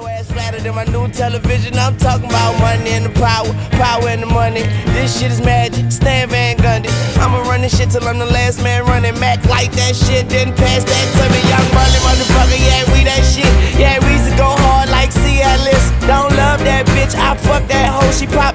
your ass than my new television. I'm talking about money and the power, power and the money. This shit is magic. Stan Van Gundy. I'ma run this shit till I'm the last man running. Mac like that shit, then pass that to me. Young running motherfucker. Yeah, we that shit. Yeah, we used to go hard like CLS. Don't love that bitch. I fuck that hoe. She pop